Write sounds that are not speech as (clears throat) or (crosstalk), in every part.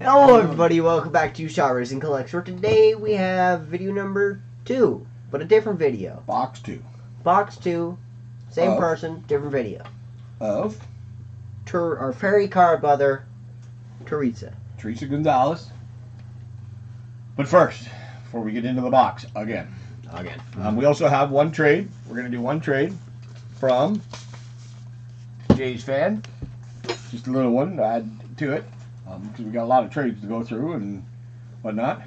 Hello everybody, welcome back to Shaw Racing Collects. For today we have video number two, but a different video. Box two Box two, same Of? person, different video. of Ter- our fairy card mother, Teresa. Teresa Gonzalez. But first, before we get into the box again, Again. um, we also have one trade. We're going to do one trade from Jay's fan. Just a little one to add to it because we got a lot of trades to go through and whatnot.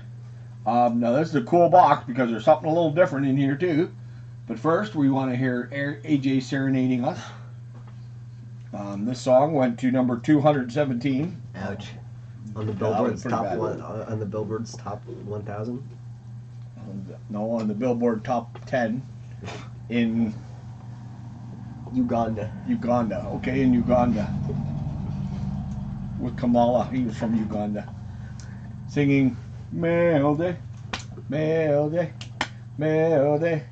Um, now, this is a cool box because there's something a little different in here, too. But first, we want to hear AJ serenading us. Um, this song went to number 217. Ouch. On the Billboard's top bad. one, on the Billboard's top 1,000. no, on the Billboard Top 10 in Uganda. Uganda. Okay, in Uganda. With Kamala, he was from Uganda. Singing Melde, Melde, Melde,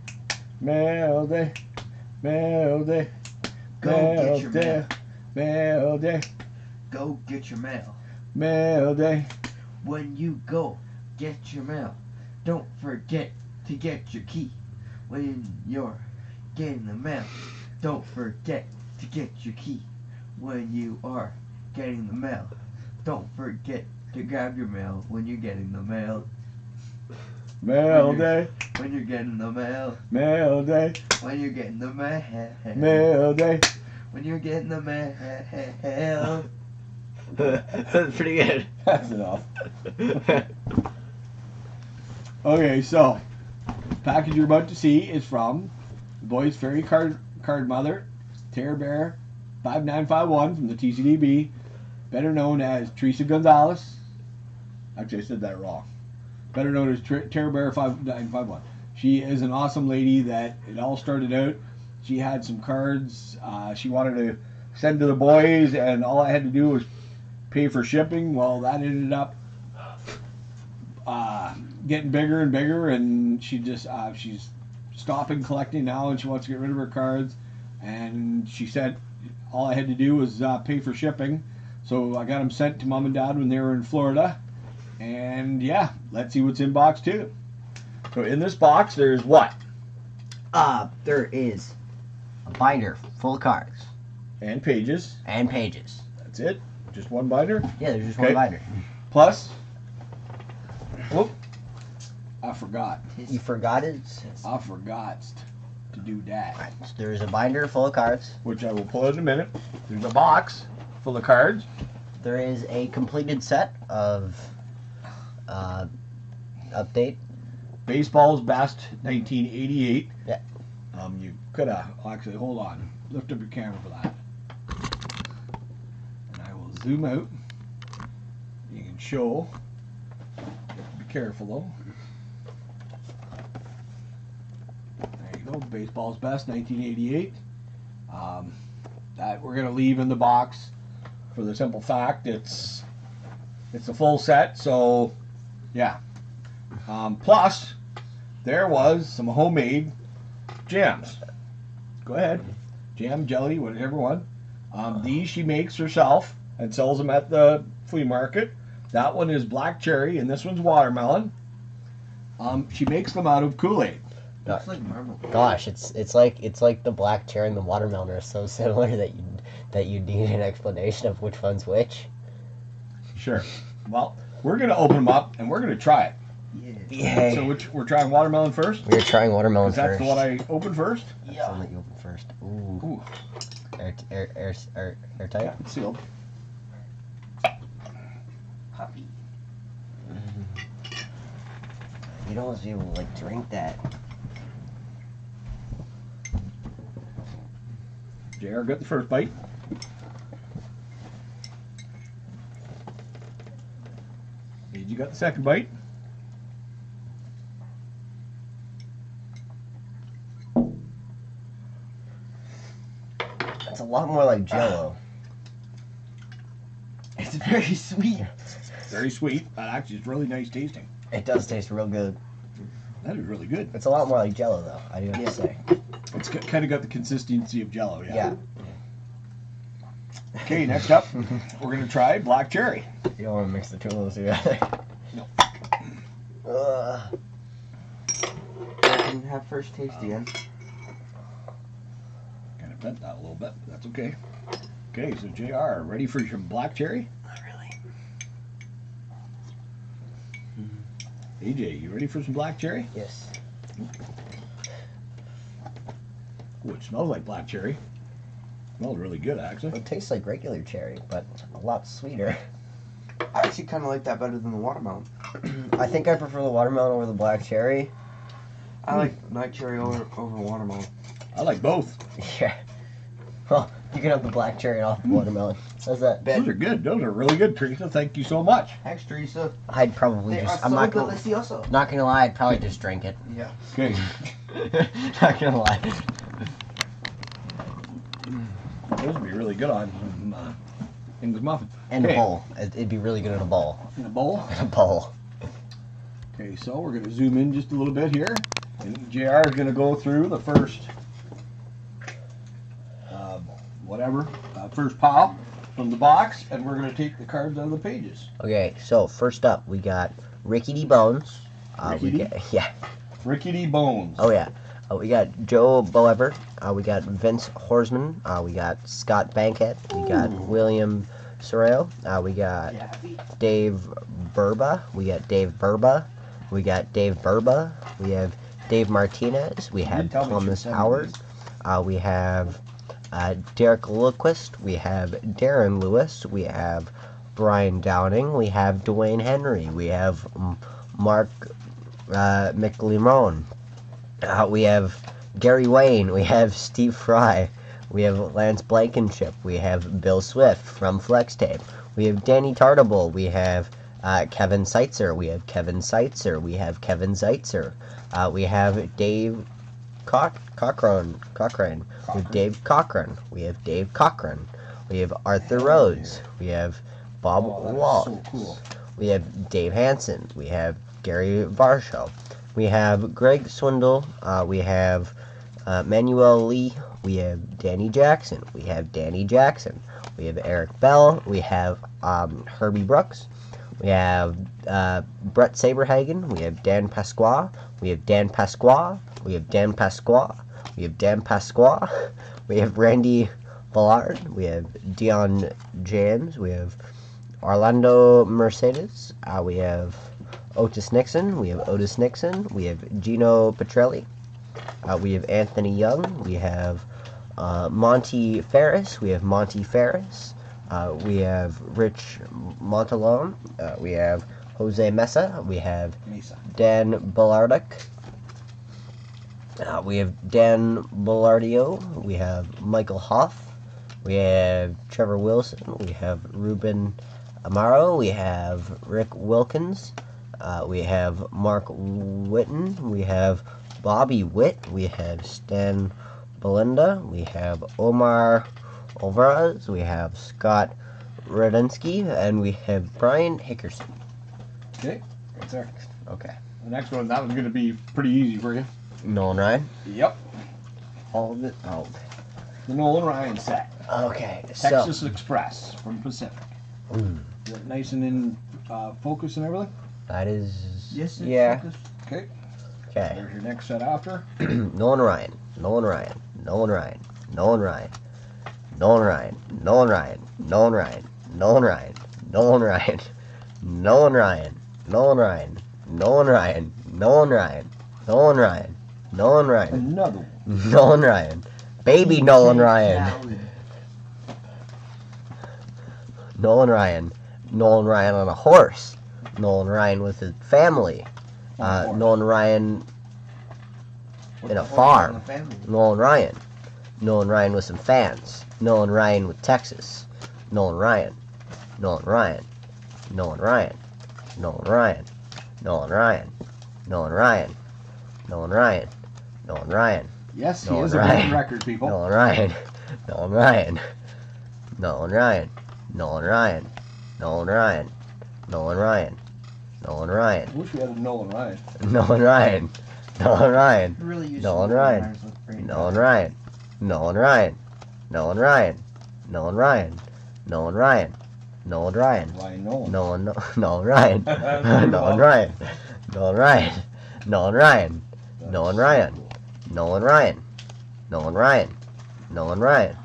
Melde, Melde, Go get your mail. Melde, Go get your mail. Melde. When you go get your mail, don't forget to get your key. When you're getting the mail, don't forget to get your key. When you are getting the mail, don't forget to grab your mail when you're getting the mail. Melde, When you're getting the mail, Melde, when you're getting the mail, Melde. when you're getting the mail. That's (laughs) pretty good. That's enough. Okay, so package you're about to see is from the Boys Fairy Card Card Mother, Terror Bear, five nine five one from the TCDB, better known as Teresa Gonzalez. Actually, I said that wrong. Better known as Ter- Terror Bear five nine five one. She is an awesome lady that it all started out. She had some cards uh, she wanted to send to the boys, and all I had to do was pay for shipping. Well, that ended up uh, getting bigger and bigger, and she just uh, she's stopping collecting now, and she wants to get rid of her cards. And she said all I had to do was uh, pay for shipping, so I got them sent to mom and dad when they were in Florida. And yeah, let's see what's in box two. So in this box, there's what Uh, there is a binder full of cards and pages. and pages. That's it. Just one binder. Yeah, there's just Okay. one binder. Plus, whoop, I forgot. You forgot it? I forgot to do that. So there's a binder full of cards. which I will pull in a minute. There's a box full of cards. There is a completed set of uh, update. Baseball's best, 1988. Yeah. Um, you could have actually hold on, lift up your camera for that, and I will zoom out. You can show. Be careful though. There you go. Baseball's best, 1988. Um, that we're gonna leave in the box for the simple fact it's it's a full set. So yeah. Um, plus, there was some homemade jams. Go ahead, jam, jelly, whatever one. Um, these she makes herself and sells them at the flea market. That one is black cherry, and this one's watermelon. Um, she makes them out of Kool Aid. Looks like marble. Gosh, it's it's like it's like the black cherry and the watermelon are so (laughs) similar that you that you need an explanation of which one's which. Sure. Well, we're gonna open them up and we're gonna try it. Yeah. Yay! So which, we're trying watermelon first. We're trying watermelon 'cause that's first. the one I opened first. That's the one that you open first. Ooh. Ooh. Air, air, air, air, airtight. Yeah, it's sealed. Puppy. Mm. You don't want to be able to like drink that. JR got the first bite. Paige, you got the second bite. It's a lot more like Jello. It's very sweet. Very sweet. That actually it's really nice tasting. It does taste real good. That is really good. It's a lot more like Jello though. I do have Yeah. to say. It's kind of got the consistency of Jello. Yeah. Yeah. Okay, next up, we're gonna try black cherry. You don't want to mix the two of those together. No. Ugh. I can have first taste again. Kind of bent that a little bit, but that's okay. Okay, so Jr. Ready for some black cherry? Not AJ, you ready for some black cherry? Yes. Ooh, it smells like black cherry. Smells really good, actually. It tastes like regular cherry, but a lot sweeter. I actually kind of like that better than the watermelon. (clears throat) I think I prefer the watermelon over the black cherry. I like night cherry over, over watermelon. I like both. (laughs) Yeah. Well, you can have the black cherry off the watermelon. Says that. Those are good. Those are really good, Teresa. Thank you so much. Thanks, Teresa. I'd probably They are just. I'm so not gonna. delicioso. Not gonna lie. I'd probably just drink it. Yeah. Okay. (laughs) not gonna lie. Those would be really good on some uh, English muffin. And Okay. a bowl. It- It'd be really good in a bowl. In a bowl. In a bowl. Okay, so we're gonna zoom in just a little bit here, and Jr. is gonna go through the first, whatever, uh, first pile from the box, and we're gonna take the cards out of the pages. Okay, so first up we got Rickety Bones. Uh, we Rickety? got (laughs) yeah. Rickety Bones. Oh yeah. Uh, we got Joe Boever. Uh, we got Vince Horsman. Uh, we got Scott Bankett. We got Ooh. William Sorrell. Uh, we got Yeah. Dave Burba. We got Dave Burba. We got Dave Burba. We have Dave Martinez. We have did tell me she Thomas Howard. Uh, we have uh, Derek Lewquist. We have Darren Lewis. We have Brian Downing. We have Dwayne Henry. We have um, Mark uh, McLemone. Uh, we have Gary Wayne. We have Steve Fry. We have Lance Blankenship. We have Bill Swift from Flex Tape. We have Danny Tartabull. We have uh, Kevin Seitzer. We have Kevin Seitzer. We have Kevin Seitzer. Uh, we have Dave Coch- Cochran. Cochran. We have Dave Cochran. We have Dave Cochran. We have Arthur Rhodes. We have Bob Oh, Walsh. so cool. We have Dave Hansen. We have Gary Varsho. We have Greg Swindell. Uh, we have uh, Manuel Lee. We have Danny Jackson. We have Danny Jackson. We have Eric Bell. We have um, Herbie Brooks. We have uh, Bret Saberhagen. We have Dan Pasqua. We have Dan Pasqua. We have Dan Pasqua. We have Dan Pasqua. We have Randy Ballard. We have Dion James. We have Orlando Mercedes. Uh, we have Otis Nixon. We have Otis Nixon. We have Geno Petralli. Uh, we have Anthony Young. We have uh, Monty Fariss. We have Monty Fariss. Uh, we have Rich Montalone. Uh, we have Jose Mesa. We have Mesa. Dan Ballardic. Uh, we have Dan Ballardio. We have Michael Hoff. We have Trevor Wilson. We have Ruben Amaro. We have Rick Wilkins. Uh, we have Mark Witten. We have Bobby Witt. We have Stan Belinda. We have Omar Alvarez. We have Scott Radinsky. And we have Brian Hickerson. Okay, right there. Okay. The next one, that one's gonna be pretty easy for you. Nolan Ryan. Yep. All of it. Oh. The Nolan Ryan set. Okay. So. Texas Express from Pacific. Mm, Is it nice and in uh, focus and everything? that is. Yes. it's Yeah. Okay. Okay. There's your next set after. Nolan Ryan. Nolan Ryan. Nolan Ryan. Nolan Ryan. Nolan Ryan. Nolan Ryan. Nolan Ryan. Nolan Ryan. Nolan Ryan. Nolan Ryan. Nolan Ryan. Nolan Ryan. Nolan Ryan. Nolan Ryan. Nolan Ryan. Another one. Nolan Ryan. Baby Nolan Ryan. Nolan Ryan. Nolan Ryan on a horse. Nolan Ryan with his family. Uh. Nolan Ryan With In a the farm. and the family. Nolan Ryan. Nolan Ryan with some fans. Nolan Ryan with Texas. Nolan Ryan. Nolan Ryan. Nolan Ryan. Nolan Ryan. Nolan Ryan. Nolan Ryan. Nolan Ryan. Nolan Ryan. Yes, he Nolan is a Ryan. broken record, people. Nolan Ryan. Nolan Ryan. Nolan Ryan. Nolan Ryan. Nolan Ryan. Nolan Ryan. Nolan Ryan. I wish we had a Nolan Ryan. Nolan Ryan. Nolan Ryan. Really used Nolan to Ryan. Myers with brain Nolan damage. Ryan. Nolan Ryan. Nolan Ryan. Nolan Ryan. Nolan Ryan, Nolan Ryan, Ryan Nolan. Nolan no, Nolan Ryan, Nolan Ryan, Nolan Ryan, Nolan Ryan, Nolan Ryan, Nolan Ryan, Nolan Ryan, Nolan Ryan,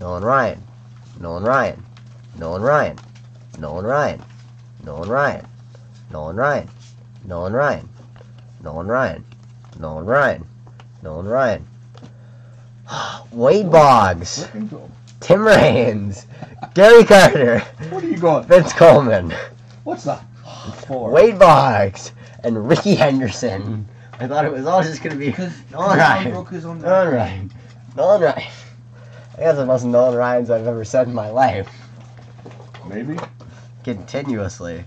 Nolan Ryan, Nolan Ryan, Nolan Ryan, Nolan Ryan, Nolan Ryan, Nolan Ryan, Nolan Ryan, Nolan Ryan, Nolan Ryan, Nolan Ryan. Wade Boggs, Look into him. Tim Raines, Gary Carter, What are you going? Vince Coleman, What's for? Wade Boggs, and Rickey Henderson. I thought it was all just gonna be Because Nolan Ryan. broke his own Nolan Ryan. Nolan Ryan. I guess the most Nolan Ryans I've ever said in my life. Maybe. Continuously.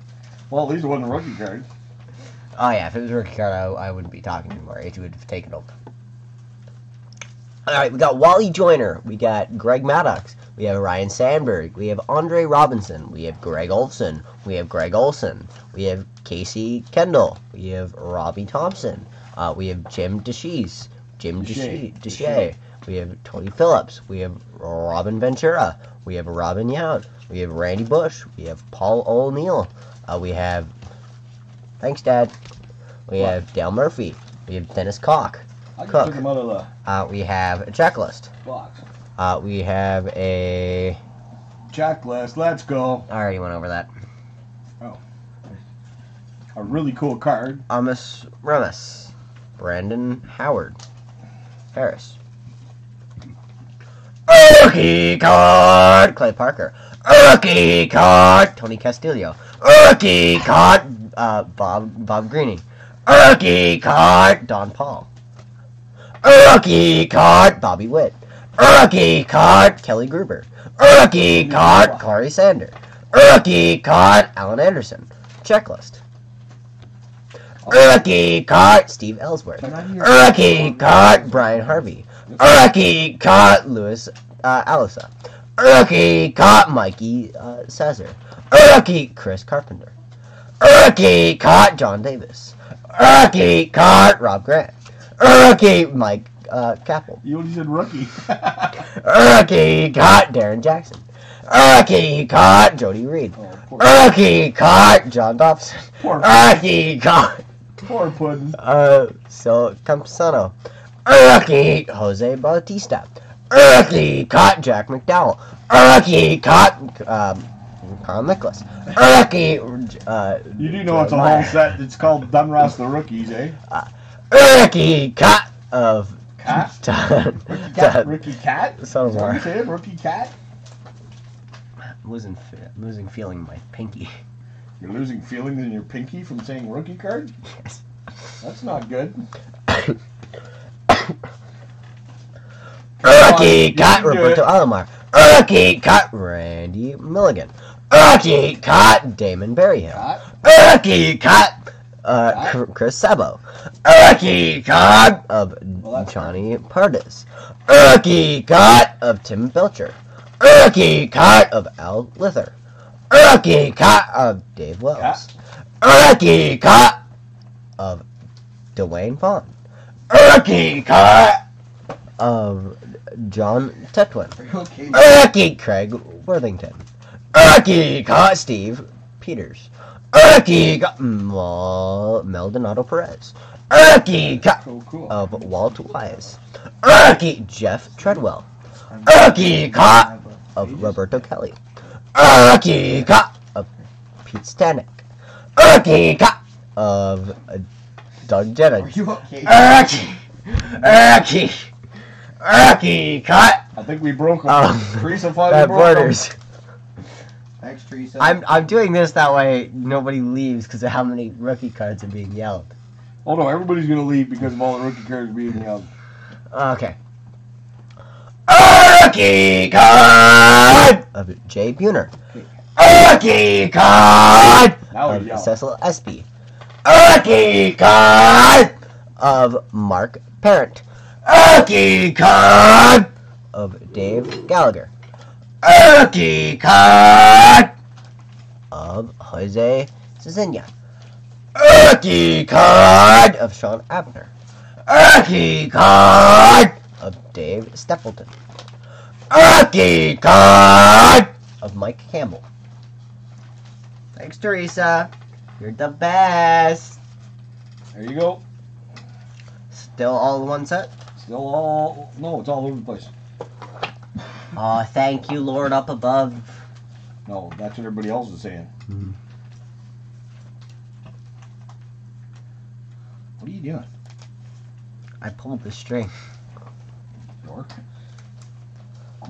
Well, at least it wasn't a rookie card. Oh yeah, if it was rookie card, I, I wouldn't be talking anymore. H would have taken over. All right, we got Wally Joyner, we got Greg Maddux, we have Ryan Sandberg, we have Andre Robinson, we have Greg Olson, we have Greg Olson, we have Casey Kendall, we have Robbie Thompson, uh, we have Jim DeShees, Jim. Deshay, Deshay, we have Tony Phillips, we have Robin Ventura, we have Robin Yount, we have Randy Bush, we have Paul O'Neill, uh, we have Thanks, Dad. We What? have Dale Murphy. We have Dennis Cock. I just Cook. him the Uh, we have a checklist. box. Uh, we have a. Checklist. Let's go. I already went over that. Oh. A really cool card. Amos Remus. Brandon Howard. Harris. Rookie card! Clay Parker. Rookie card! Tony Castillo. Rookie card! Uh, Bob Bob Greening. Rookie card! Don Paul. Rookie card! Bobby Witt. Rookie card! Kelly Gruber. Rookie card! Corey Sander. Rookie card! Alan Anderson. Checklist. Rookie card! Steve Ellsworth. Can I hear- Rookie card! Brian Harvey. Rookie card! Louis uh, Alisa. Rookie card! Mikey uh, Cesar. Rookie Chris Carpenter. Rookie card! John Davis. Rookie card! Rob Grant. Rookie Mike uh, Capel. You only said rookie. (laughs) Rookie card! Darren Jackson. Rookie card! Jody Reed. oh, Rookie card! John Dobson. poor, Rookie card! Poor pudding. Uh, so Campusano. Rookie Jose Bautista. Rookie caught Jack McDowell. Rookie caught um, Carl Nicholas. Rookie uh, You do know it's a whole set. It's called Donruss the Rookies, eh? Rookie caught of Cat? (laughs) Don, Cat? Rookie Cat? Son Is of that what War. you said? Rookie Cat? I'm losing, I'm losing feeling in my pinky. You're losing feelings in your pinky from saying rookie card? Yes. That's not good. Rookie cut Roberto. Alomar. Rookie cut Randy Milligan. Rookie cut Damon Berryhill. Rookie cut uh, Chris Sabo. Rookie cut of Johnny Pardis. Rookie cut of Tim Belcher. Rookie cut of Al Leiter. Rookie cut of Dave Wells. Rookie cut of Dwayne Vaughn. Rookie cut of John Tetwin. Okay? Rookie Craig Worthington. Rookie cut Steve Peters. Rookie cut Mal- Maldonado Perez. Rookie cut Cool, cool. of Walt Wise. Rookie Jeff Treadwell. Rookie cut of Roberto Kelly. Rookie cut of Pete Stanek. Rookie cut of uh, Doug Are Jennings. you okay? Rookie, rookie, rookie cut I think we broke him. Um, Teresa finally broke. Borders. Thanks, Teresa. I'm I'm doing this that way nobody leaves because of how many rookie cards are being yelled. Oh no, everybody's gonna leave because of all the rookie cards being yelled. Okay. Lucky God of Jay Buhner. Lucky God of. Cecil Espy. Lucky God of Mark Parent. Lucky God of Dave Gallagher. Lucky God of Jose Cezenia. Lucky God of Sean Abner. Lucky God of Dave Stapleton. Rookie card of Mike Campbell. Thanks, Teresa. You're the best. There you go. Still all in one set. Still all no, it's all over the place. Aw, thank you, Lord up above. No, that's what everybody else is saying. Mhm. What are you doing? I pulled the string. Dork?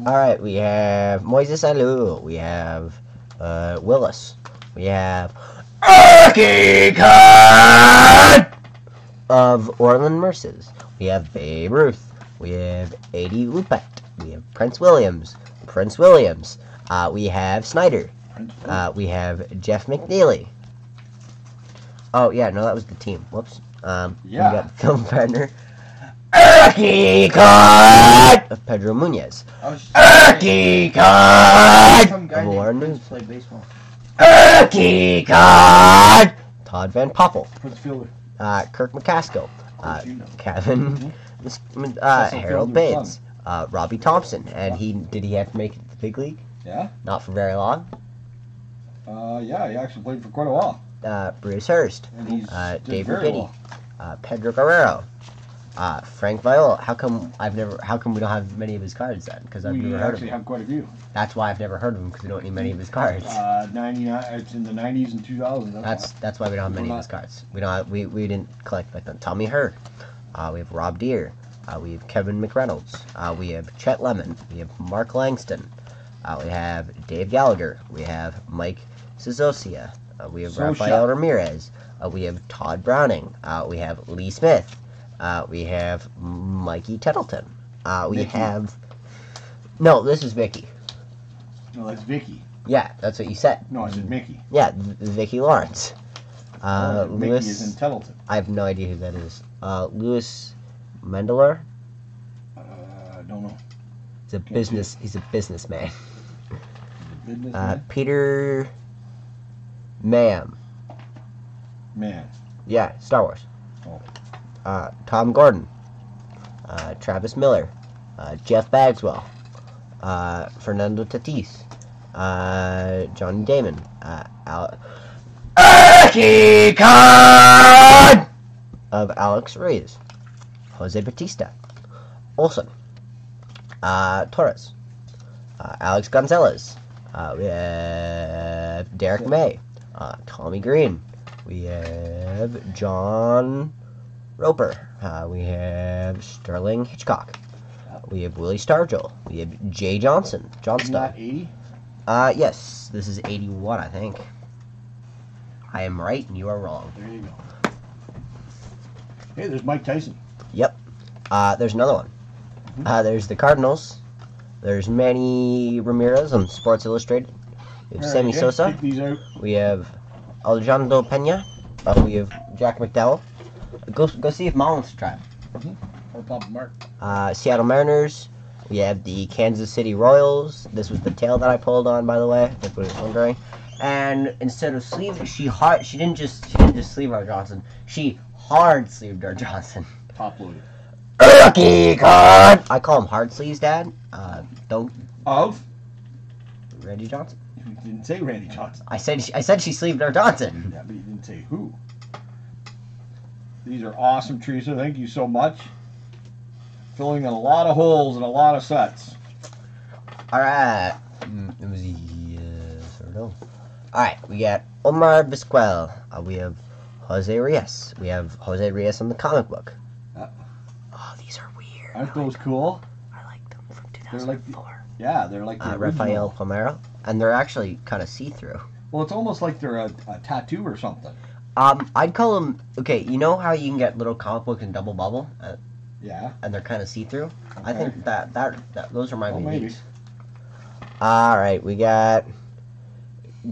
All right, we have Moises Alou. We have uh, Willis. We have Archicon of Orland Merces. We have Babe Ruth. We have Adi Lupet. We have Prince Williams. Prince Williams. Uh, we have Snyder. Uh, we have Jeff McNeely. Oh yeah, no, that was the team. Whoops. Um, Yeah. We got Phil Brenner. Archicon of Pedro Munoz. I was just gonna say, Archicon some guy of Warren named News. Prince play Todd Van Poppel. Uh, Kirk McCaskill. Of Uh, you know. Kevin. Mis- uh, Harold Fielder's Bates. Uh, Robbie Thompson. And he did he have to make it to the big league? Yeah? Not for very long. Uh, yeah, he actually played for quite a while. Uh, Bruce Hurst. And he's Uh, did Dave very Righetti. well. uh, Pedro Guerrero, uh, Frank Viola. How come I've never? How come we don't have many of his cards then? Because I've We never heard of actually him. have quite a few. That's why I've never heard of him because we don't need many of his cards. Uh, 99, it's in the 90s and 2000s. That's, That's that's why we don't have many of his cards. We don't. Have, we we didn't collect like them. Tommy Hurd. Uh, we have Rob Deer. Uh, we have Kevin McReynolds. Uh, we have Chet Lemon. We have Mark Langston. Uh, we have Dave Gallagher. We have Mike Sizosia. Uh, we have Socia. Rafael Ramirez. Uh, we have Todd Browning. Uh, we have Lee Smith. Uh, we have Mikey Tettleton. Uh, we Mickey. have. No, this is Vicky. no, that's Vicky. Yeah, that's what you said. No, I said Mickey. Yeah, V- Vicky Lawrence. Uh, oh, Mickey is in Tettleton. I have no idea who that is. Uh, Louis Mendeler. Uh, I don't know. He's a business. He's a businessman. Business Uh, Peter. Ma'am. man. Yeah, Star Wars. Uh, Tom Gordon. Uh, Travis Miller. Uh, Jeff Bagswell. Uh, Fernando Tatis. Uh, Johnny Damon. Uh, Al- Archicon of Alex Reyes. Jose Batista. Olson. Uh, Torres. Uh, Alex Gonzalez. Uh, we have Derek May. Uh, Tommy Green. We have John Roper. Uh, we have Sterling Hitchcock. Uh, we have Willie Stargell. We have Jay Johnson. Isn't that 80? Uh, yes, this is 81, I think. I am right and you are wrong. There you go. Hey, there's Mike Tyson. Yep. Uh, there's another one. Uh, there's the Cardinals. There's Manny Ramirez on Sports Illustrated. We have All Sammy Sosa. We have Alejandro Pena. Uh, we have Jack McDowell. Go, go see if to try. Or Papa Mark. Uh, Seattle Mariners. We have the Kansas City Royals. This was the tail that I pulled on, by the way, if was wondering. And instead of sleeve, she hard. She didn't just she didn't just sleeve our Johnson. She hard sleeved our Johnson. Top loaded. Rookie card. I call him hard sleeves, Dad. Uh, don't Of? Randy Johnson. You didn't say Randy Johnson. I said she, I said she sleeved our Johnson. Yeah, but you didn't say who. These are awesome, Teresa. Thank you so much. Filling in a lot of holes and a lot of sets. All right. Mm, yes or no. All right. We got Omar Vizquel. Uh, we have Jose Reyes. We have Jose Reyes on the comic book. Uh. oh, these are weird. Aren't those cool? I like them from They're like 2004. Yeah, they're like the uh. Rafael Palmeiro, and they're actually kind of see-through. Well, it's almost like they're a, a tattoo or something. Um, I'd call them. Okay, you know how you can get little comic books in double bubble, uh, Yeah. and they're kind of see-through. I okay. think that, that that those are my uniques. maybe. All right, we got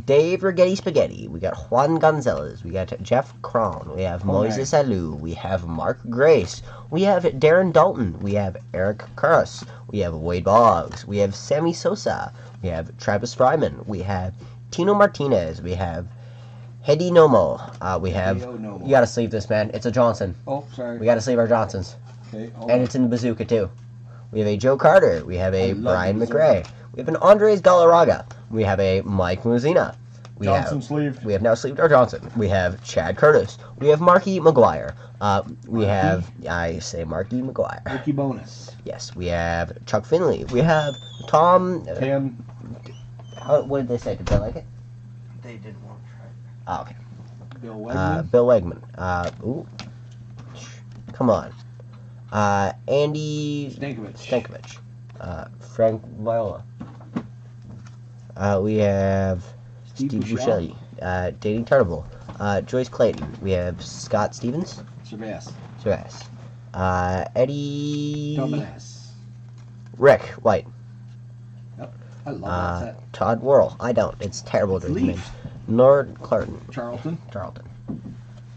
Dave Righetti Spaghetti. We got Juan Gonzalez. We got Jeff Cron. We have Oh, Moises Alou. We have Mark Grace. We have Darren Daulton. We have Eric Curris. We have Wade Boggs. We have Sammy Sosa. We have Travis Fryman. We have Tino Martinez. We have Hedy Nomo. Uh, we have. Oh, no. You gotta sleeve this, man. It's a Johnson. Oh, sorry. We gotta sleeve our Johnsons. okay. hold And on. it's in the bazooka too. We have a Joe Carter. We have I a love Brian McRae. We have an Andres Galarraga. We have a Mike Mussina. We Johnson have sleeved. we have now sleeved our Johnson. We have Chad Curtis. We have Marky McGuire. Uh, we Marky? have I say Marky McGuire. Ricky Bonus. Yes, we have Chuck Finley. We have Tom. Uh, how, what did they say? Did they like it? They didn't want to try. Oh, okay. Bill Uh, Wegman. Bill Wegman. Uh, ooh. Come on. Uh, Andy Stankovich. Stankovich. Uh, Frank Viola. Uh, we have Steve, Steve Buscemi. Uh, Danny Turnbull. Uh, Joyce Clayton. We have Scott Stevens. So yes. Uh, Eddie. Dominus. Rick White. I love Uh, that set. Todd Worrell. I don't. It's terrible It's to read names. Nord Clarton. Charlton. Charlton.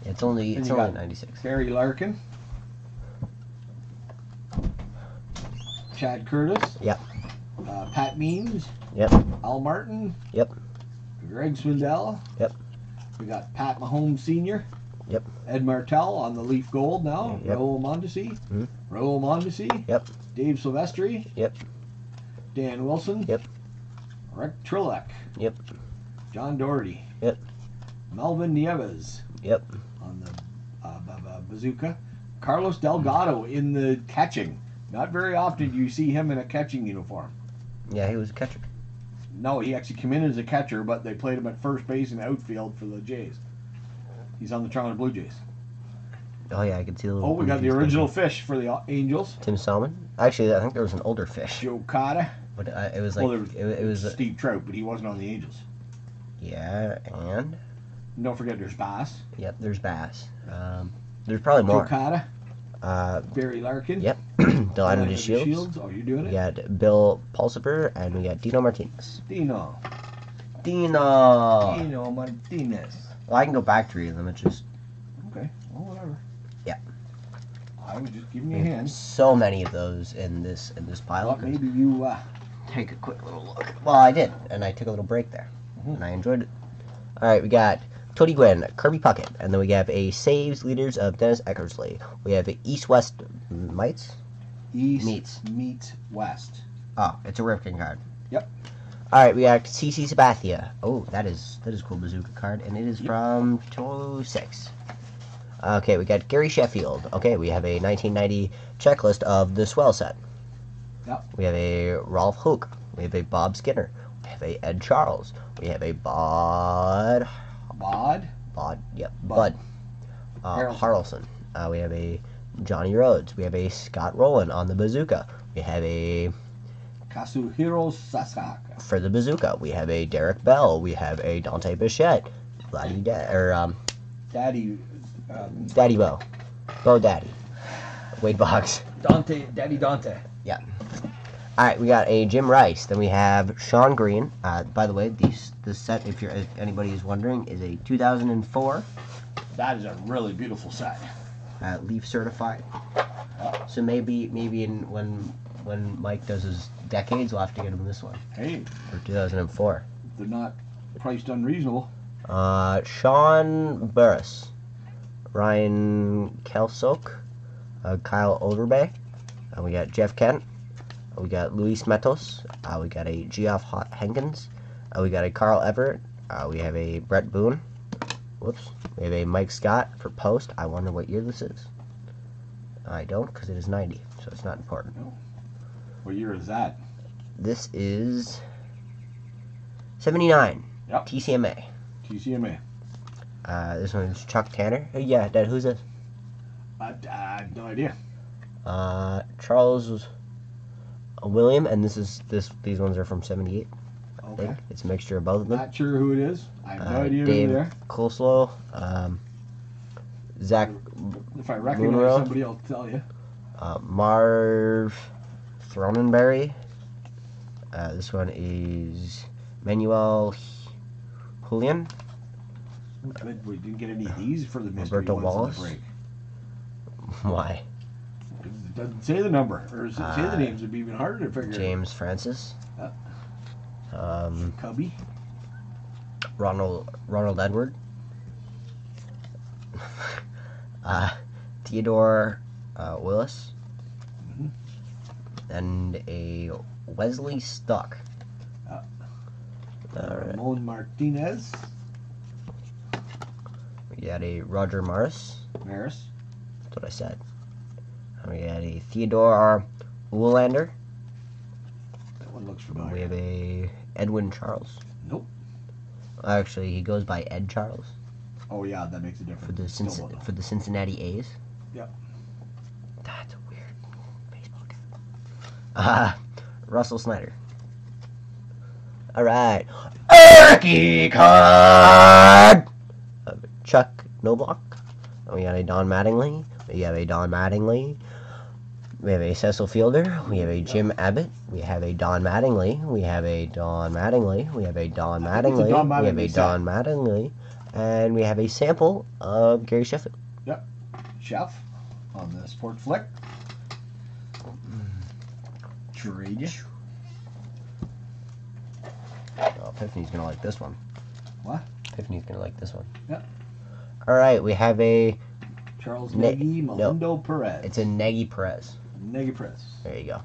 It's only it's only ninety six. Barry Larkin. Chad Curtis. Yep. Uh, Pat Means. Yep. Al Martin. Yep. Greg Swindell. Yep. We got Pat Mahomes Sr. Yep. Ed Martell on the Leaf Gold now. Yep. Raul Mondesi. Mhm. Raul Mondesi. Yep. Dave Silvestri. Yep. Dan Wilson. Yep. Rick Trilek. Yep. John Doherty. Yep. Melvin Nieves Yep. on the uh, bazooka. Carlos Delgado in the catching. Not very often do you see him in a catching uniform. Yeah, he was a catcher. No, he actually came in as a catcher, but they played him at first base and outfield for the Jays. He's on the Toronto Blue Jays. Oh yeah, I can see the. Oh, we got the original thing. fish for the Angels. Tim Salmon. Actually, I think there was an older fish, Joe Cotta. but uh, it was like well, there it, it was. Steve Trout, but he wasn't on the Angels. Yeah, and And don't forget there's Bass. yep, there's Bass. Um, there's probably more. Cotta. Uh, Barry Larkin. Yep. (clears throat) Delano de Shields. Shields. Oh, you're doing We it? got Bill Pulsipher and we got Dino Martinez. Dino. Dino. Dino Martinez. Well, I can go back to read them. It's just Okay. Well, whatever. Yeah. I was just giving you a hand. so many of those in this in this pile. Thought maybe you uh, Take a quick little look. Well, I did, and I took a little break there. And I enjoyed it. All right, we got Tony Gwynn, Kirby Puckett, and then we have a saves leaders of Dennis Eckersley. We have East West Mites. East Meets. meets West. Oh, it's a Rifkin card. Yep. All right, we got CC Sabathia. Oh, that is that is a cool bazooka card, and it is Yep. from 206. Okay, we got Gary Sheffield. Okay, we have a 1990 checklist of the Swell set. Yep. We have a Rolf Hook. We have a Bob Skinner. Have a Ed Charles. We have a Bud. Bod. Bud. Yep. Bud. Bud. Uh, Harrelson. Uh, we have a Johnny Rhodes. We have a Scott Rowland on the bazooka. We have a Kazuhiro Sasaki. for the bazooka. We have a Derek Bell. We have a Dante Bichette. Laddie da- or um, Daddy. Um, Daddy Bo. Bo Daddy. Wade Boggs. Dante. Daddy Dante. All right, we got a Jim Rice. Then we have Sean Green. Uh, by the way, these this set, if you're if anybody is wondering, is a 2004 That is a really beautiful set. uh, Leaf certified. So maybe maybe in when when Mike does his decades, we'll have to get him this one Hey, for 2004. they're not priced unreasonable. Uh, Sean Burris, Ryan Kelsok, uh, Kyle Overbay. Uh, we got Jeff Kent. Uh, we got Luis Metos. Uh, we got a Geoff Hankins. Uh, we got a Carl Everett. Uh, we have a Brett Boone. Whoops. We have a Mike Scott for post. I wonder what year this is. I don't, because it is 90, so it's not important. What year is that? This is 79. Yep. TCMA. TCMA. Uh, this one's Chuck Tanner. Uh, yeah, Dad, who's this? I, I have no idea. Uh, Charles William, and this is this. These ones are from '78. I Okay. think it's a mixture of both of them. Not sure who it is. I have no Uh, idea Dave who they are. Coleslaw, um, Zach If I recognize Monroe. somebody, I'll tell you. uh, Marv Throneberry. Uh, this one is Manuel Julian. We didn't get any of these for the mystery Roberto Wallace. the break. (laughs) Why? Doesn't say the number, or it say the Uh, names? It'd be even harder to figure. Out. James Francis. Uh. Um, Cubby. Ronald Ronald Edward, (laughs) uh, Theodore uh, Willis, Mhm. and a Wesley Stuck. Uh. All right. Ramon Martinez. We got a Roger Morris. Maris. That's what I said. We got a Theodore Woolander. That one looks familiar. We have a Edwin Charles. Nope. Actually, he goes by Ed Charles Oh yeah, that makes a difference. for the Still Cinci- don't know. for the Cincinnati A's. Yep. That's a weird baseball guy. Uh, Russell Snyder. All right. Erky card of Chuck Noblock. And we got a Don Mattingly. We have a Don Mattingly. We have a Cecil Fielder. We have a Jim Abbott. We have a Don Mattingly. We have a Don Mattingly. We have a Don it's a Mattingly. We have a Don Mattingly. And we have a sample of Gary Sheffield. Yep. Chef on the sport flick. Trade. Oh, Epiphany's gonna like this one. What? Epiphany's gonna like this one. Yep. All right, we have a. Charles Ne- Nagy, Melido Perez. It's a Nagy Perez. Nagy Perez. There you go.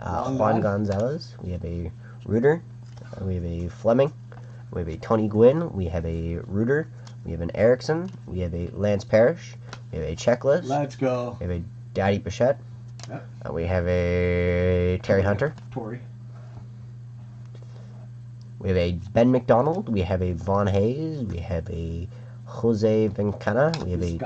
Uh, Juan. Gonzalez. We have a Reuter. Uh, we have a Fleming. We have a Tony Gwynn. We have a Reuter. We have an Erickson. We have a Lance Parrish. We have a checklist. Let's go. we have a Daddy Bichette. Yep. Uh, we have a Terry Hunter. Tory. We have a Ben McDonald. We have a Von Hayes. We have a Jose Vencana. We have a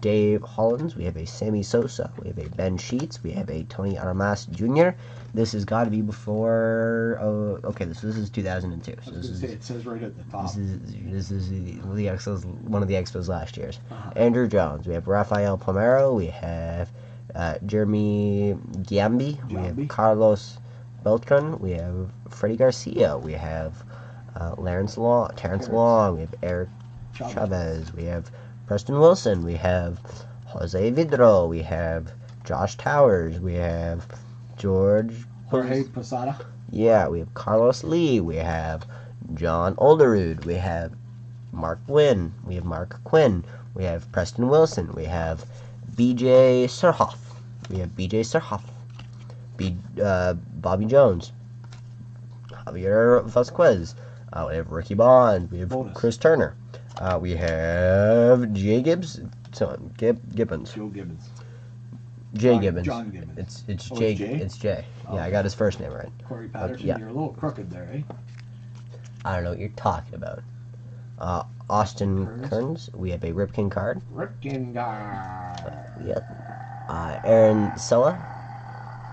Dave Hollins. We have a Sammy Sosa. We have a Ben Sheets. We have a Tony Armas Jr. This has got to be before. Oh, okay. This this is 2002. I So was this is say it says right at the top. this is this is the, the Expos, one of the Expos last year's. Uh-huh. Andruw Jones. We have Rafael Pomero. We have uh, Jeremy Giambi. We have Carlos Beltran. We have Freddie Garcia. We have uh, Lawrence Terrence Terrence. Long. We have Eric Chavez. Chavez. We have Preston Wilson. We have Jose Vidro. We have Josh Towers. We have George. Jorge Posada. Yeah, we have Carlos Lee. We have John Olerud. We have Mark Wynn. We have Mark Quinn. We have Preston Wilson. We have B.J. Surhoff. We have B.J. Surhoff. B, uh, Bobby Jones. Javier Vazquez. Uh, we have Ricky Bond. We have Bonus. Chris Turner. Uh, we have Jay Gibbs. Son, Gib, Gibbons. Joe Gibbons. Jay John- Gibbons. John Gibbons. It's it's Oh, Jay. it's Jay? It's Jay. Oh, Yeah, I got his first name right. Corey Patterson. yeah. You're a little crooked there, eh? I don't know what you're talking about. Uh, Austin Kearns? Kearns. We have a Ripken card. Ripkengar. Yep. Uh, Aaron Silla.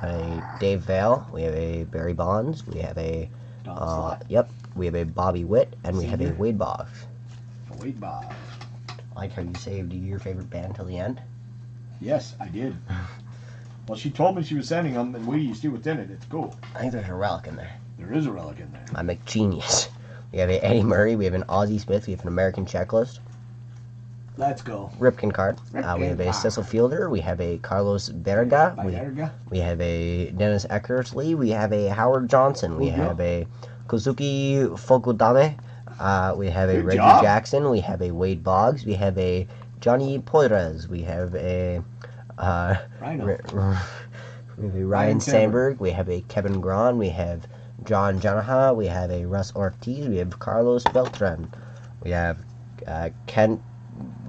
A Dave Vale. We have a Barry Bonds. We have a. Don Uh, yep. We have a Bobby Witt, and we have a Senior. Wade Boggs. Wade Bob. I like how you saved your favorite band till the end. Yes, I did. (laughs) well, she told me she was sending them, and we see what's in it. It's cool. I think there's a relic in there. There is a relic in there. I'm a genius. (laughs) We have a Eddie Murray. We have an Ozzie Smith. We have an American checklist. Let's go. Ripken card. Uh, we have a Ripken Cecil Fielder. We have a Carlos Baerga. We. We have a Dennis Eckersley. We have a Howard Johnson. We have a Kozuki Fokudame. Uh, we have a Good Reggie job. Jackson. We have a Wade Boggs. We have a Johnny Poitras. We have a uh, Rhino. R- R- we have a Ryan, Ryan Sandberg. We have a Kevin Braun. We have John Janaha. We have a Russ Ortiz. We have Carlos Beltran. We have uh, Kent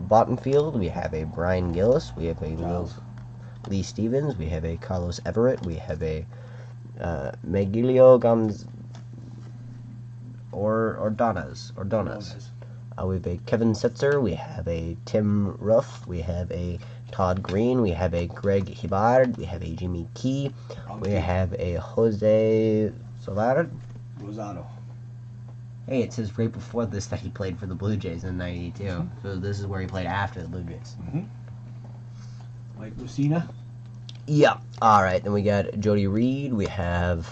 Bottenfield. We have a Brian Gillis. We have a Giles. Lee Stevens. We have a Carlos Everett. We have a uh, Megilio Gonz or Ordonas. Ordonas. Uh, we have a Kevin Seitzer. We have a Tim Ruff. We have a Todd Green. We have a Greg Hibbard. We have a Jimmy Key. We have a Jose Solar. Rosado. Hey, it says right before this that he played for the Blue Jays in '92. So this is where he played after the Blue Jays. Mike Lucina. Yeah. All right. Then we got Jody Reed. We have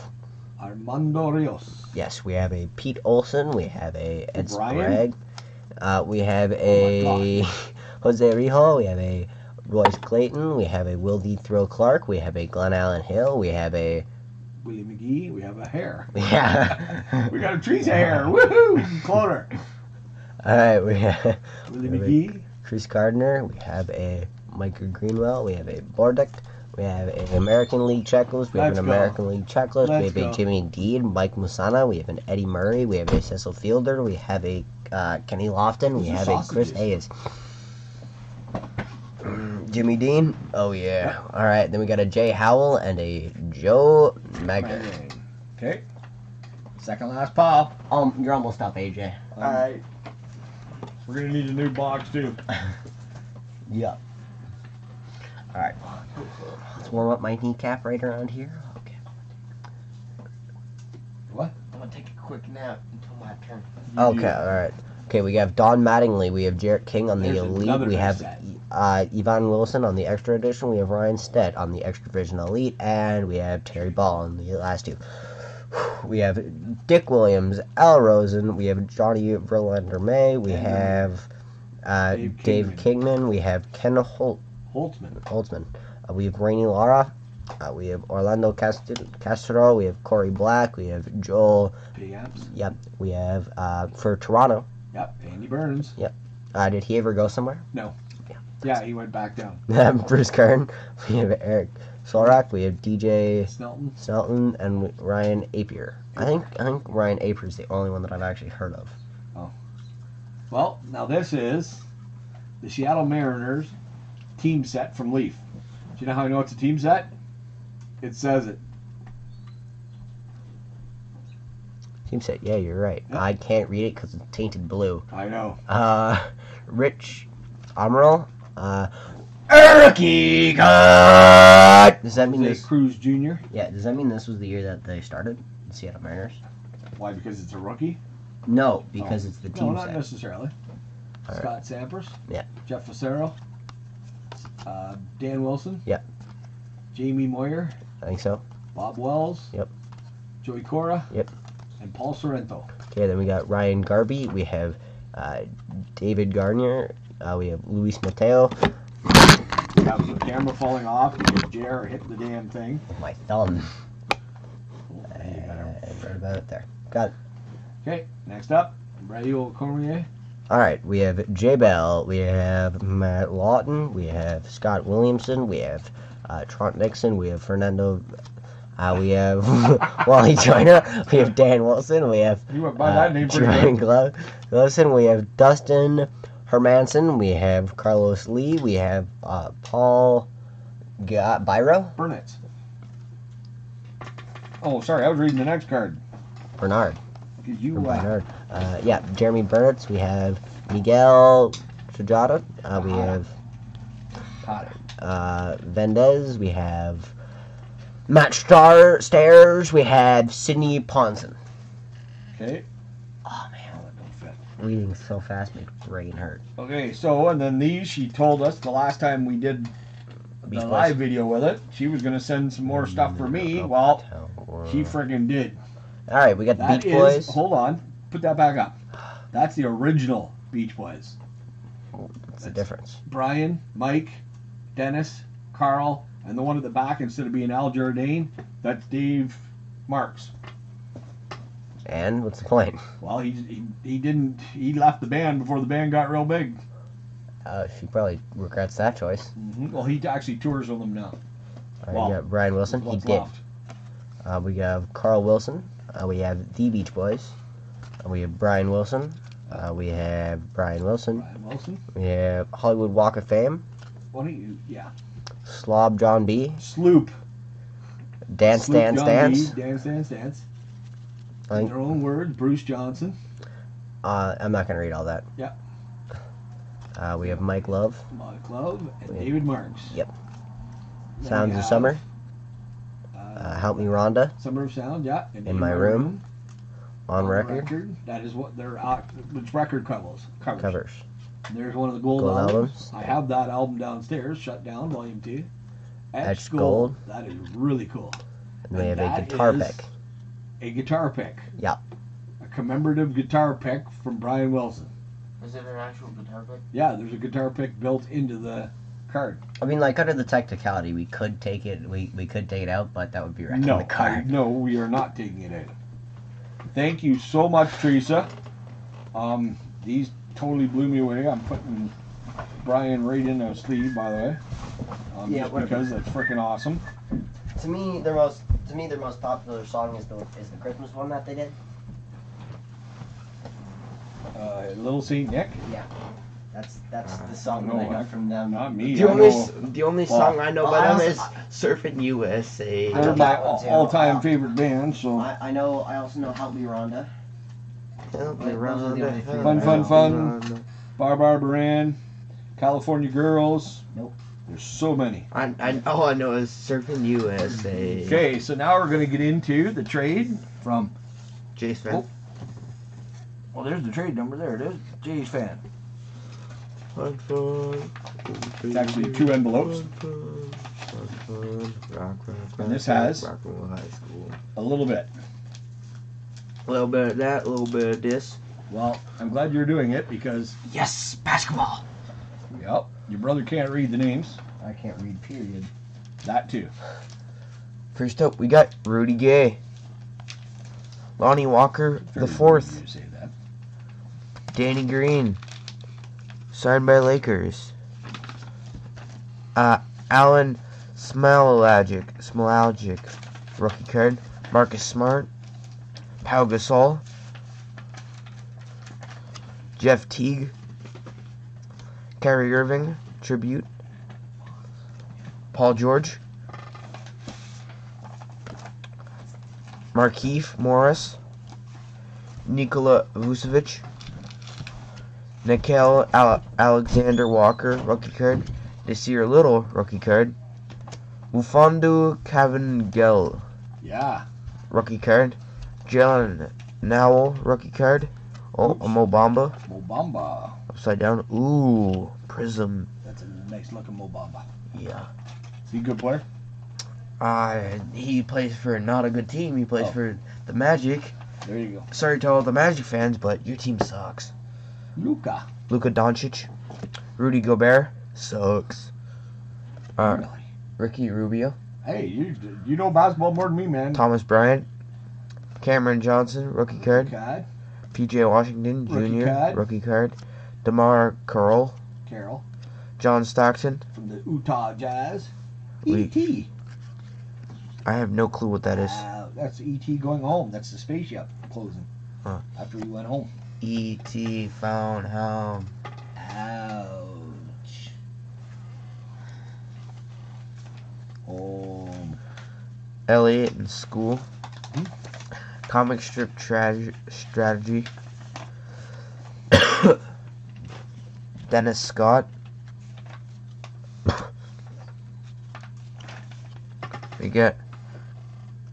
Armando Rios. Yes. We have a Pete Olson. We have a Ed? Sprague. Uh, we have Oh a Jose Rijo. We have a Royce Clayton. We have a Will D. Thrill Clark. We have a Glenn Allen Hill. We have a Willie McGee. We have a hair. yeah. We got a tree's hair. Woohoo! Cloner. All right. We have Willie We have McGee. Chris Gardner. We have a Micah Greenwell. We have a Bordick. We have an American League checklist. We have Let's an go. American League checklist. Let's we have go. a Jimmy Dean, Mike Musana. We have an Eddie Murray. We have a Cecil Fielder. We have a uh, Kenny Lofton. We Those are have a Chris sausages. Hayes. Mm, Jimmy Dean. Oh yeah. All right. Then we got a Jay Howell and a Joe Magner. Okay. Second last pile. Um, you're almost up, AJ. All right. We're gonna need a new box too. (laughs) Yeah. All right. Let's warm up my kneecap right around here. Okay. I'm gonna take a quick nap until my turn. Okay, all right. Okay, we have Don Mattingly. We have Jarrett King on the There's Elite. We have uh, Yvonne Wilson on the Extra Edition. We have Ryan Stedt on the Extra Division Elite, and we have Terry Ball on the last two. (sighs) We have Dick Williams, Al Rosen. We have Johnny Verlander May. We And, have uh, Dave Dave, Kingman. Kingman. We have Ken Holt, Holtzman. Holtzman. Uh, we have Rainey Lara. Uh, we have Orlando Cast- Castro. We have Corey Black. We have Joel. PMs. Yep. We have uh, for Toronto. Yep. Andy Burns. Yep. Uh, did he ever go somewhere? No. Yeah, Yeah, he went back down. (laughs) Bruce Kern. (laughs) We have Eric Solrak. We have DJ Snelton. Snelton and Ryan Apier. I think I think Ryan Apier is the only one that I've actually heard of. Oh. Well, now this is the Seattle Mariners team set from Leaf. Do you know how I know it's a team set? It says it. Team set. Yeah, you're right. Yeah. I can't read it because it's tainted blue. I know. Uh, Rich Amaral. Uh, rookie. Does that mean Jose this? Cruz Jr. Yeah. Does that mean this was the year that they started? The Seattle Mariners. Why? Because it's a rookie? No, because it's the team. No, not set. necessarily. All right. Scott Sampras. Yeah. Jeff Fassero. Uh, Dan Wilson. Yeah. Jamie Moyer. I think so. Bob Wells. Yep. Joey Cora. Yep. And Paul Sorrento. Okay, then we got Ryan Garby. We have uh, David Garnier. Uh, we have Luis Mateo. That was the camera falling off because JR hit the damn thing. My thumb. There you go. Uh, right about it there. Got it. Okay, next up, Rheal Cormier. All right, we have Jay Bell. We have Matt Lawton. We have Scott Williamson. We have uh, Trot Nixon. We have Fernando. Uh, we have (laughs) Wally Joyner. We have Dan Wilson. We have You went by uh, that name pretty Glove. Listen, we have Dustin Hermanson. We have Carlos Lee. We have uh, Paul Ga- Byro. Burnett. Oh, sorry, I was reading the next card. Bernard. You, uh, Uh, yeah, Jeremy Burns. We have Miguel Tejada. Uh, we have Potter. uh, Vendez. We have Matt Star Stairs. We have Sidney Ponson. Okay. Oh man, Oh, that don't fit. reading so fast makes my brain hurt. Okay, so, and then these, she told us the last time we did the live video with it, she was going to send some more stuff for me. Well, she friggin' did. All right, we got the That Beach is, Boys. hold on, put that back up. That's the original Beach Boys. What's the difference? Brian, Mike, Dennis, Carl, and the one at the back instead of being Al Jardine, that's Dave Marks. And what's the point? Well, he, he he didn't he left the band before the band got real big. Uh, she probably regrets that choice. hmm Well, he actually tours with them now. All right, Well, we got Brian Wilson. He did. Uh, we have Carl Wilson. Uh, we have the Beach Boys. Uh, we have Brian Wilson. Uh, we have Brian Wilson. Brian Wilson. We have Hollywood Walk of Fame. What do you? Yeah. Slob John B. Sloop. Dance Sloop Dance John Dance. B, dance, dance, dance. In their own words, Bruce Johnson, Uh, I'm not gonna read all that. Yeah. Uh, we have Mike Love. Mike Love, and. David Marks. Yep. Then Sounds of Summer. Uh, Help Me Rhonda. Summer of Sound, yeah. and In My Room. On record. record. That is what their uh, record covers. Covers. Covers. There's one of the gold, Gold albums. albums. I have that album downstairs, shut down, volume two. Etched, Etched gold. Gold. That is really cool. And we And have a guitar pick. A guitar pick. Yeah. A commemorative guitar pick from Brian Wilson. Is it an actual guitar pick? Yeah, there's a guitar pick built into the card. I mean, like under the technicality, we could take it. We, we could take it out, but that would be wrecking No, the I, no, we are not taking it out. Thank you so much, Teresa. Um, these totally blew me away. I'm putting Brian right in a sleeve, by the way. Um, Yeah, just because that's freaking awesome. To me, their most to me their most popular song is the is the Christmas one that they did. Uh, Little Saint Nick. That's that's uh, the song no, that I I- know from them. Not me. The I only, know- the only Well, song I know well, by I them also- is Surfing USA. They're my that one too. all-time favorite band. So I, I know. I also know "Help Me Rhonda." Help me Those are run the only the three hell Fun, fun, fun. run. Barbara Baran, California Girls. Nope. There's so many. I, I, all I know is Surfing USA. Okay, so now we're gonna get into the trade from. Jays fan. Oh. Well, there's the trade number. There it is. Jay's fan. Fun, fun. It's actually two envelopes. And this has- Rock and roll high school. A little bit. A little bit of that, a little bit of this. Well, I'm glad you're doing it because, Yes, basketball. yep, your brother can't read the names. I can't read. Period. That too. First up, we got Rudy Gay. Lonnie Walker, the fourth. you say that. Danny Green. Signed by Lakers. Uh, Alen Smailagic. Smailagic. Rookie card. Marcus Smart. Pau Gasol. Jeff Teague. Kyrie Irving. Tribute. Paul George. Markieff Morris. Nikola Vucevic. Nickeil Ale- Alexander Walker, rookie card. Nassir Little, rookie card. Mfiondu Kabengele, Yeah. rookie card. Jaylen Nowell, rookie card. Oh, Mo Bamba, Mobamba. upside down. Ooh, Prism. That's a nice looking Mo Bamba. Yeah. Is he a good player? Uh, he plays for not a good team. He plays Oh. for the Magic. There you go. Sorry to all the Magic fans, but your team sucks. Luca. Luka Doncic, Rudy Gobert sucks. Uh, really? Ricky Rubio. Hey, you you know basketball more than me, man. Thomas Bryant, Cameron Johnson, rookie card. God. PJ Washington Rookie Jr., card. rookie card. DeMarre Carroll, Carroll John Stockton. from the Utah Jazz. E.T. I have no clue what that is. Uh, that's E.T. going home. That's the spaceship closing. Huh. After he went home. E.T. found home. Ouch. Home. Elliot in school. Hmm? Comic strip tra- strategy. (coughs) Dennis Scott. (coughs) we get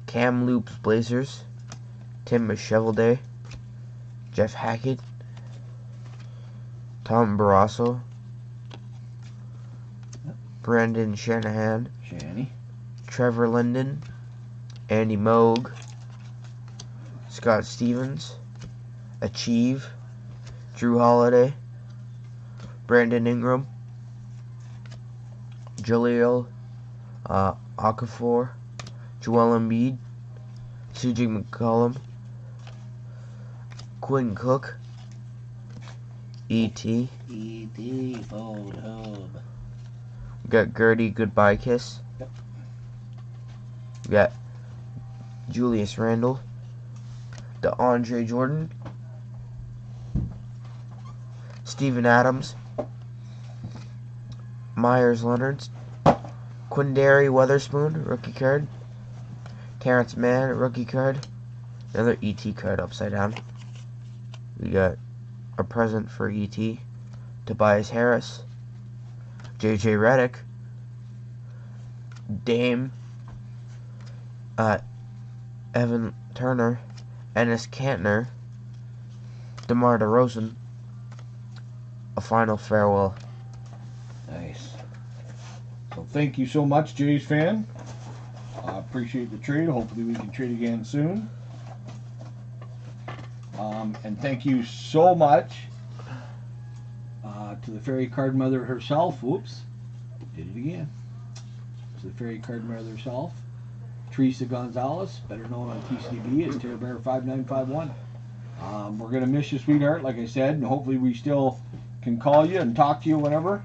Kamloops Blazers. Tim Day. Jeff Hackett. Tom Barrasso. Brendan Shanahan. Shanny. Trevor Linden, Andy Moog, Scott Stevens, Achieve, Jrue Holiday, Brandon Ingram, Jahlil uh, Okafor, Joel Embiid, CJ McCollum, Quinn Cook, E.T. E.T. Fold Hub. We got Gertie Goodbye Kiss. Yep. We got Julius Randle. DeAndre Jordan. Steven Adams. Meyers Leonards. Quinndary Weatherspoon, rookie card. Terance Mann, rookie card. Another ET card upside down. We got a present for ET. Tobias Harris. JJ Redick, Dame, uh, Evan Turner, Enes Kanter, DeMar DeRozan, a final farewell. Nice. So thank you so much, Jays fan. I appreciate the trade. Hopefully we can trade again soon. Um, and thank you so much uh, to the fairy card mother herself. Whoops, did it again. To the fairy card mother herself, Teresa Gonzalez, better known on TCB as Terror Bear 5951. Um, we're gonna miss you, sweetheart. Like I said, and hopefully we still can call you and talk to you whenever.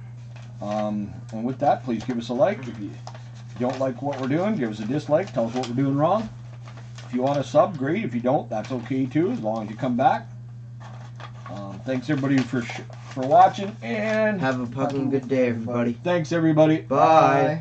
Um, and with that, please give us a like. If you don't like what we're doing, give us a dislike. Tell us what we're doing wrong. If you want to sub, great. If you don't, that's okay too, as long as you come back. Um, thanks everybody for sh- for watching, and Have a fucking good day, everybody. thanks everybody. Bye.